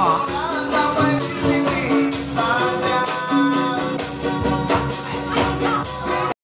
哦